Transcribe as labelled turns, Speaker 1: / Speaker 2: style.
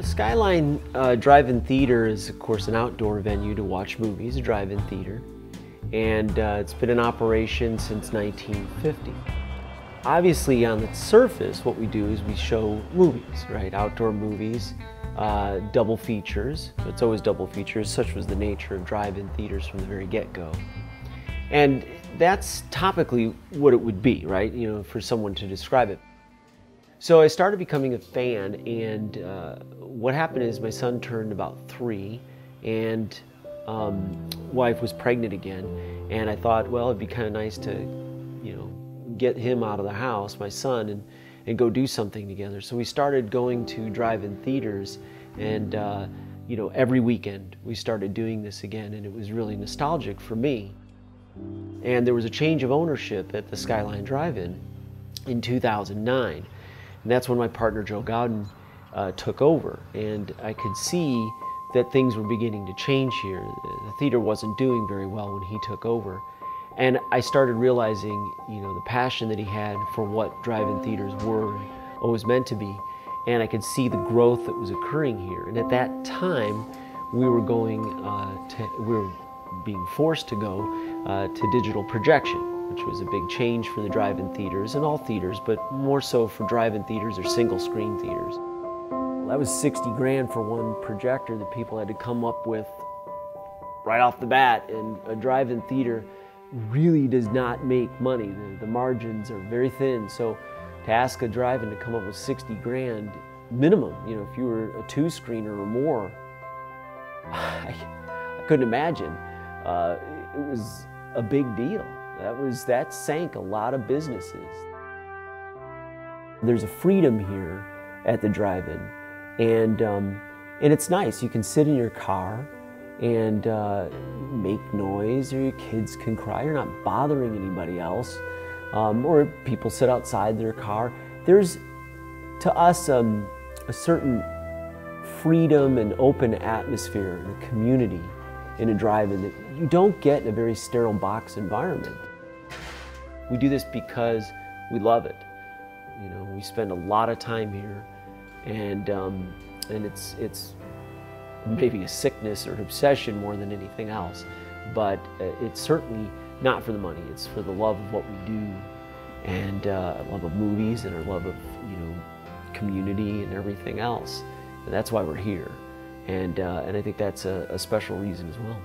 Speaker 1: The Skyline uh, Drive-In Theater is, of course, an outdoor venue to watch movies, a drive-in theater, and uh, it's been in operation since 1950. Obviously, on the surface, what we do is we show movies, right? Outdoor movies, uh, double features. It's always double features. Such was the nature of drive-in theaters from the very get-go. And that's topically what it would be, right? You know, for someone to describe it. So I started becoming a fan, and uh, what happened is my son turned about three, and um, wife was pregnant again, and I thought, well, it'd be kind of nice to, you know, get him out of the house, my son, and and go do something together. So we started going to drive-in theaters, and uh, you know, every weekend we started doing this again, and it was really nostalgic for me. And there was a change of ownership at the Skyline Drive-In in 2009. And that's when my partner Joe Gowden uh, took over. And I could see that things were beginning to change here. The theater wasn't doing very well when he took over. And I started realizing, you know, the passion that he had for what drive-in theaters were, always meant to be. And I could see the growth that was occurring here. And at that time, we were going uh, to, we were being forced to go uh, to digital projection which was a big change for the drive-in theaters and all theaters, but more so for drive-in theaters or single-screen theaters. That was 60 grand for one projector that people had to come up with right off the bat, and a drive-in theater really does not make money. The, the, margins are very thin, so to ask a drive-in to come up with 60 grand minimum, you know, if you were a two-screener or more, I, I couldn't imagine. Uh, it was a big deal. That was that sank a lot of businesses. There's a freedom here at the drive-in, and um, and it's nice. You can sit in your car and uh, make noise, or your kids can cry. You're not bothering anybody else, um, or people sit outside their car. There's to us um, a certain freedom and open atmosphere in a community in a drive-in that you don't get in a very sterile box environment. We do this because we love it. You know, we spend a lot of time here, and um, and it's it's maybe a sickness or an obsession more than anything else, but uh, it's certainly not for the money. It's for the love of what we do, and uh, love of movies and our love of you know community and everything else. And that's why we're here, and uh, and I think that's a, a special reason as well.